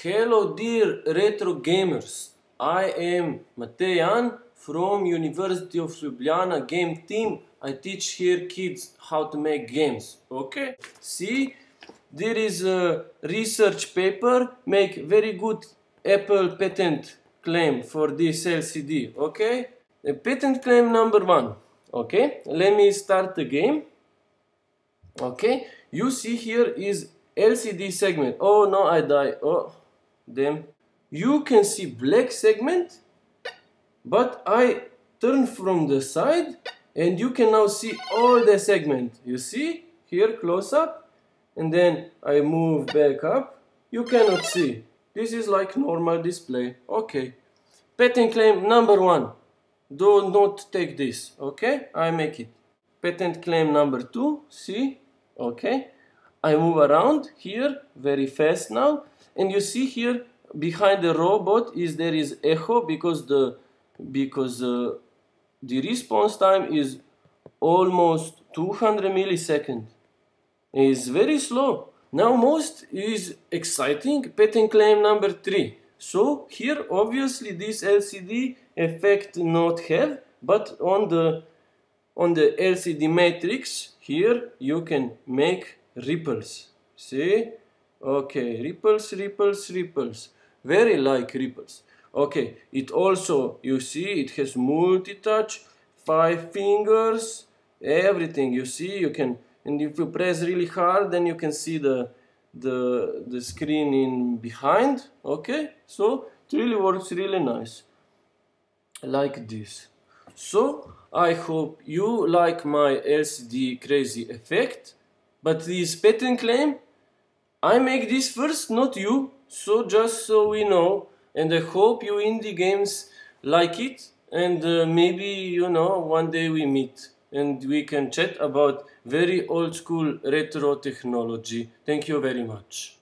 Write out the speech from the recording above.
Hello dear retro gamers, I am Matej Jan from University of Ljubljana game team. I teach here kids how to make games, okay? See, there is a research paper, make very good Apple patent claim for this LCD, okay? The patent claim number one, okay? Let me start the game. Okay, you see here is LCD segment. Oh no, I die. Oh, damn. You can see black segment, but I turn from the side and you can now see all the segment. You see here close up and then I move back up. You cannot see. This is like normal display. Okay. Patent claim number one. Do not take this. Okay, I make it. Patent claim number two. See okay I move around here very fast now and you see here behind the robot is there is echo because the because uh, the response time is almost 200 milliseconds. Is very slow. Now most is exciting patent claim number three. So here obviously this LCD effect not have but on the on the LCD matrix here you can make ripples. See? Okay ripples ripples ripples. Very like ripples. Okay it also you see it has multi-touch five fingers everything. You see you can and if you press really hard then you can see the the the screen in behind. Okay so it really works really nice. Like this. So I hope you like my LCD crazy effect. But this patent claim, I make this first, not you. So just so we know. And I hope you indie games like it. And uh, maybe, you know, one day we meet and we can chat about very old school retro technology. Thank you very much.